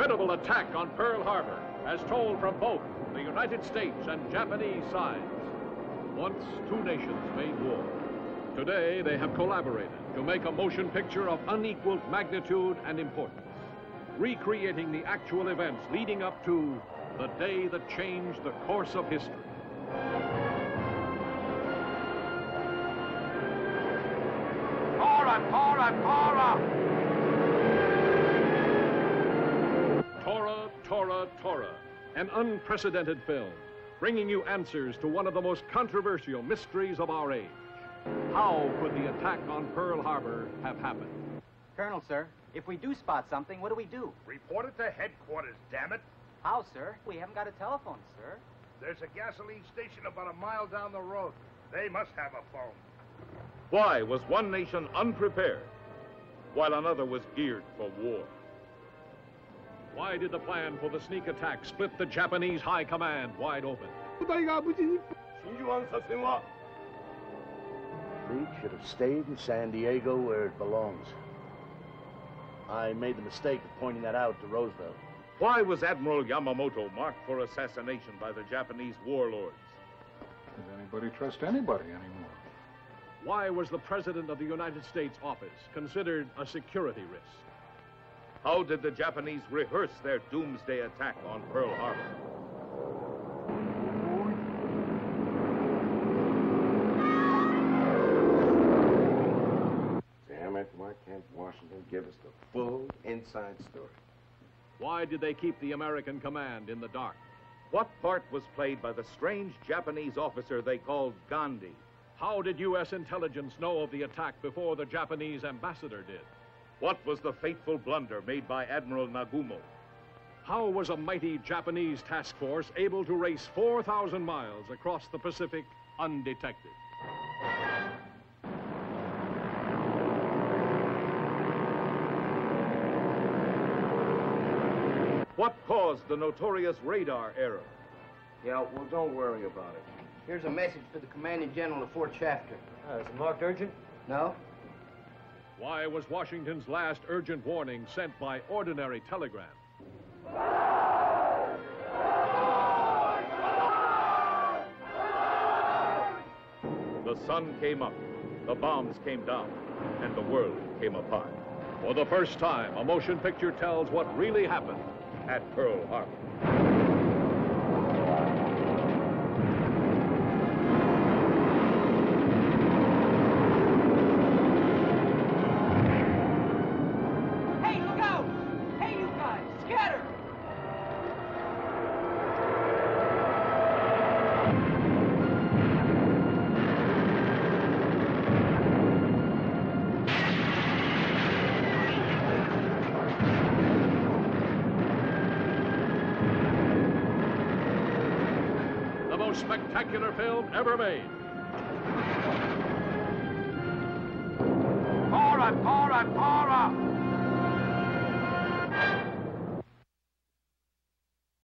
incredible attack on Pearl Harbor, as told from both the United States and Japanese sides. Once two nations made war. Today they have collaborated to make a motion picture of unequaled magnitude and importance, recreating the actual events leading up to the day that changed the course of history. Tora, Tora, Tora! Tora, Tora, Tora, an unprecedented film, bringing you answers to one of the most controversial mysteries of our age. How could the attack on Pearl Harbor have happened? Colonel, sir, if we do spot something, what do we do? Report it to headquarters, damn it. How, sir? We haven't got a telephone, sir. There's a gasoline station about a mile down the road. They must have a phone. Why was one nation unprepared while another was geared for war? Why did the plan for the sneak attack split the Japanese high command wide open? Fleet should have stayed in San Diego where it belongs. I made the mistake of pointing that out to Roosevelt. Why was Admiral Yamamoto marked for assassination by the Japanese warlords? Does anybody trust anybody anymore? Why was the President of the United States office considered a security risk? How did the Japanese rehearse their doomsday attack on Pearl Harbor? Damn it, why can't Washington give us the full inside story? Why did they keep the American command in the dark? What part was played by the strange Japanese officer they called Gandhi? How did U.S. intelligence know of the attack before the Japanese ambassador did? What was the fateful blunder made by Admiral Nagumo? How was a mighty Japanese task force able to race 4,000 miles across the Pacific undetected? What caused the notorious radar error? Yeah, well, don't worry about it. Here's a message for the commanding general of Fort Shafter. Uh, is it marked urgent? No? Why was Washington's last urgent warning sent by ordinary telegram? The sun came up, the bombs came down, and the world came apart. For the first time, a motion picture tells what really happened at Pearl Harbor. Most spectacular film ever made. Tora, Tora, Tora!